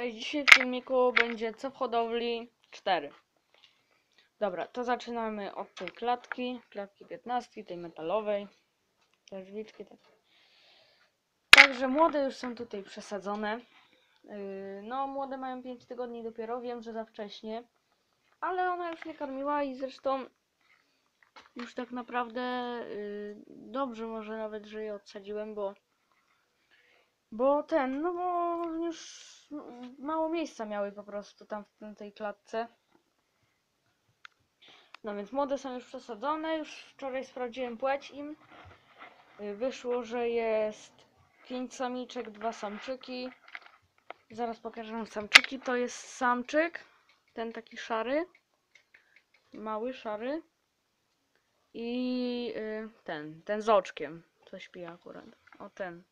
Cześć, dzisiaj w filmiku będzie co w hodowli 4. Dobra, to zaczynamy od tej klatki, klatki 15, tej metalowej. Te drzwiczki, tak. Także młode już są tutaj przesadzone. Yy, no, młode mają 5 tygodni dopiero, wiem, że za wcześnie. Ale ona już nie karmiła i zresztą już tak naprawdę yy, dobrze może nawet, że je odsadziłem, bo bo ten, no bo już mało miejsca miały po prostu tam w tej klatce. No więc młode są już przesadzone, już wczoraj sprawdziłem płeć im. Y, Wyszło, że jest 5 samiczek, dwa samczyki. Zaraz pokażę samczyki. To jest samczyk, ten taki szary, mały, szary. I y, ten, ten z oczkiem, co śpi akurat. O ten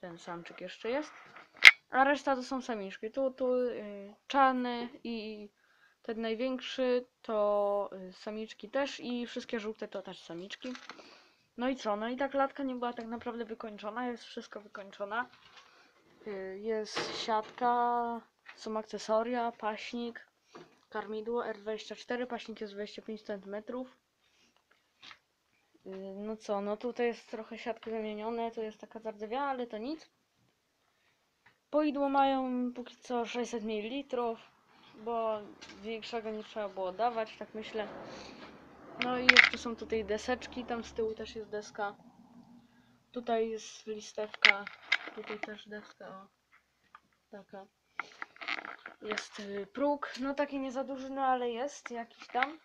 ten samczyk jeszcze jest. A reszta to są samiczki. Tu, tu y, czarny i ten największy to y, samiczki też i wszystkie żółte to też samiczki. No i co? No i ta klatka nie była tak naprawdę wykończona, jest wszystko wykończona. Y, jest siatka, są akcesoria, paśnik, karmidło R24, paśnik jest 25 cm. Y, No co, no tutaj jest trochę siatki wymienione, to jest taka zardzewiała, ale to nic. Poidło mają póki co 600 ml, bo większego nie trzeba było dawać, tak myślę. No i jeszcze są tutaj deseczki, tam z tyłu też jest deska. Tutaj jest listewka, tutaj też deska, o, taka. Jest y, próg, no taki nie za duży, no ale jest jakiś tam.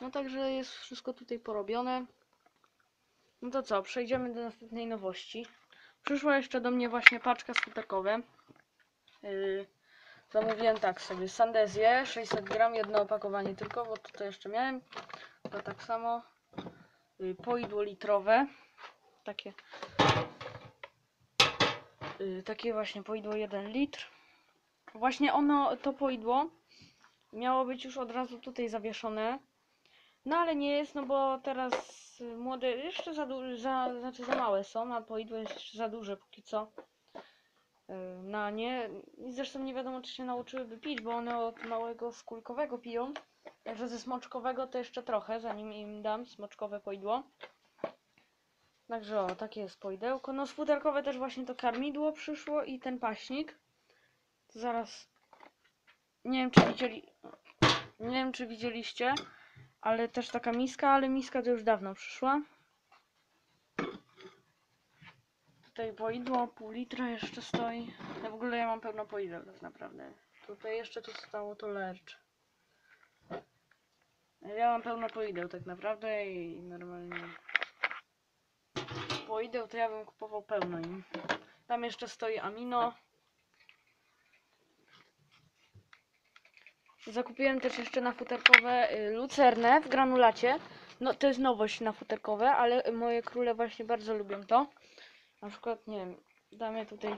No także jest wszystko tutaj porobione. No to co, przejdziemy do następnej nowości. Przyszła jeszcze do mnie właśnie paczka skuterkowe. Yy, zamówiłem tak sobie sandezję 600 gram, jedno opakowanie tylko, bo tutaj jeszcze miałem. To tak samo. Yy, poidło litrowe. Takie. Yy, takie właśnie poidło 1 litr. Właśnie ono, to poidło miało być już od razu tutaj zawieszone. No ale nie jest, no bo teraz młode jeszcze za za, znaczy za małe są, a poidło jest jeszcze za duże póki co. y, Na nie. I zresztą nie wiadomo, czy się nauczyłyby pić, bo one od małego skulkowego piją. Także ze smoczkowego to jeszcze trochę, zanim im dam smoczkowe poidło. Także o, takie jest poidełko. No z futerkowe też właśnie to karmidło przyszło i ten paśnik. To zaraz... Nie wiem, czy widzieli... Nie wiem, czy widzieliście. Ale też taka miska, ale miska to już dawno przyszła. Tutaj poidło, pół litra jeszcze stoi. Ja w ogóle ja mam pełno poideł tak naprawdę. Tutaj jeszcze tu stało to lercz. Ja mam pełno poideł tak naprawdę i normalnie poideł to ja bym kupował pełno im. Tam jeszcze stoi amino. Zakupiłem też jeszcze na futerkowe y, lucernę w granulacie. No to jest nowość na futerkowe, ale moje króle właśnie bardzo lubią to. Na przykład, nie wiem, damy tutaj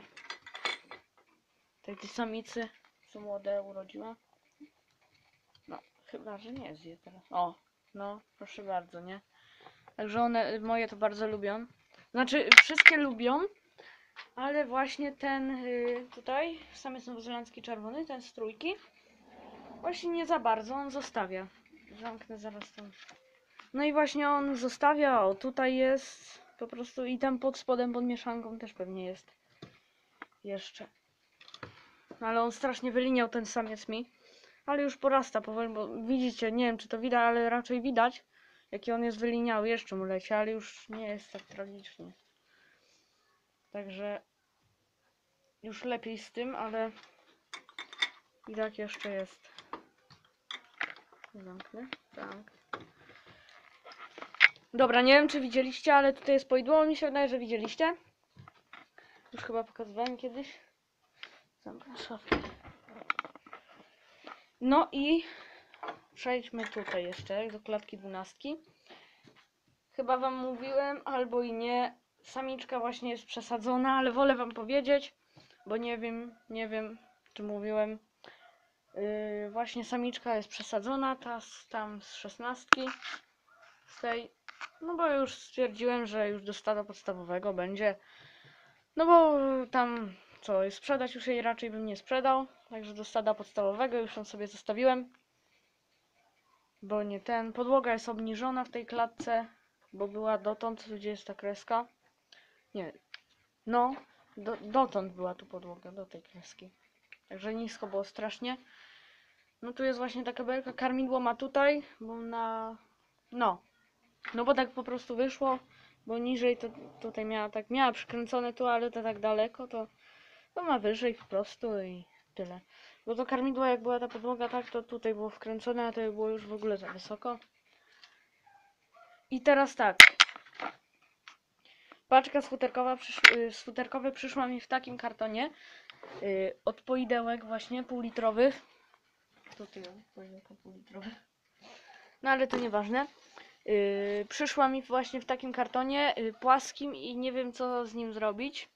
tej, samicy, co młode urodziła. No, chyba, że nie zje teraz. O, no, proszę bardzo, nie? Także one, moje to bardzo lubią. Znaczy, wszystkie lubią, ale właśnie ten y, tutaj, samiec nowozelandzki czerwony, ten z trójki, Właśnie nie za bardzo, on zostawia. Zamknę zaraz tam. No i właśnie on zostawia, o tutaj jest po prostu i tam pod spodem, pod mieszanką też pewnie jest jeszcze. Ale on strasznie wyliniał ten samiec mi. Ale już porasta powoli, bo widzicie, nie wiem czy to widać, ale raczej widać jaki on jest wyliniały. Jeszcze mu leci, ale już nie jest tak tragicznie. Także już lepiej z tym, ale i tak jeszcze jest. Zamknę. Tak. Dobra, nie wiem czy widzieliście, ale tutaj jest poidło. Mi się wydaje, że widzieliście. Już chyba pokazywałem kiedyś. Zamknę szafkę. No i przejdźmy tutaj jeszcze do klatki dwunastki. Chyba wam mówiłem, albo i nie. Samiczka właśnie jest przesadzona, ale wolę wam powiedzieć, bo nie wiem, nie wiem, czy mówiłem. Yy, właśnie samiczka jest przesadzona, ta z, tam z szesnastki. Z tej. No bo już stwierdziłem, że już do stada podstawowego będzie. No bo tam co, sprzedać już jej raczej bym nie sprzedał, także do stada podstawowego już ją sobie zostawiłem. Bo nie ten, podłoga jest obniżona w tej klatce, bo była dotąd, gdzie jest ta kreska. Nie, no, do, dotąd była tu podłoga, do tej kreski. Także nisko było strasznie. No tu jest właśnie taka belka, karmidło ma tutaj, bo na... No. No bo tak po prostu wyszło, bo niżej to tutaj miała tak, miała przykręcone tu, ale to tak daleko, to, to ma wyżej po prostu i tyle. Bo to karmidło jak była ta podłoga tak, to tutaj było wkręcone, a to było już w ogóle za wysoko. I teraz tak. Paczka sfuterkowa, przysz, y, przyszła mi w takim kartonie y, od poidełek właśnie półlitrowych. Tutaj o, poidełka półlitrowe. No ale to nieważne. Yy, przyszła mi właśnie w takim kartonie yy, płaskim i nie wiem co z nim zrobić.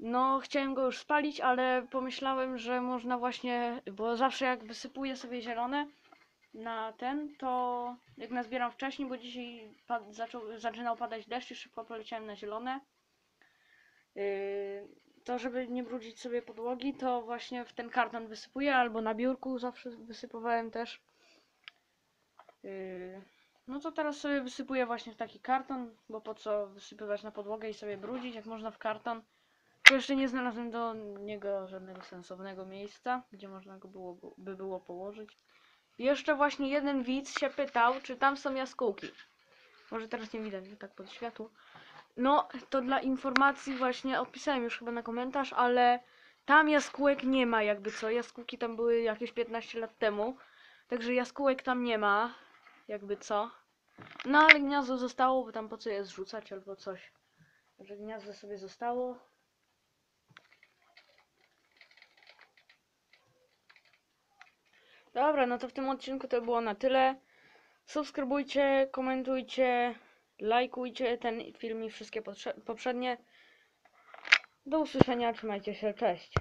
No, chciałem go już spalić, ale pomyślałem, że można właśnie, bo zawsze jak wysypuję sobie zielone na ten, to jak nazbieram wcześniej, bo dzisiaj zaczął, zaczynał padać deszcz i szybko poleciałem na zielone. Yy, to żeby nie brudzić sobie podłogi, to właśnie w ten karton wysypuję, albo na biurku zawsze wysypowałem też. Yy, no to teraz sobie wysypuję właśnie w taki karton, bo po co wysypywać na podłogę i sobie brudzić, jak można w karton. Bo jeszcze nie znalazłem do niego żadnego sensownego miejsca, gdzie można go było, by było położyć. Jeszcze właśnie jeden widz się pytał, czy tam są jaskółki. Może teraz nie widać, tak pod światło. No, to dla informacji właśnie odpisałem już chyba na komentarz, ale tam jaskółek nie ma jakby co. Jaskółki tam były jakieś 15 lat temu. Także jaskółek tam nie ma, jakby co. No ale gniazdo zostało, bo tam po co je zrzucać albo coś. Także gniazdo sobie zostało. Dobra, no to w tym odcinku to było na tyle. Subskrybujcie, komentujcie, lajkujcie ten film i wszystkie poprzednie. Do usłyszenia, trzymajcie się, cześć.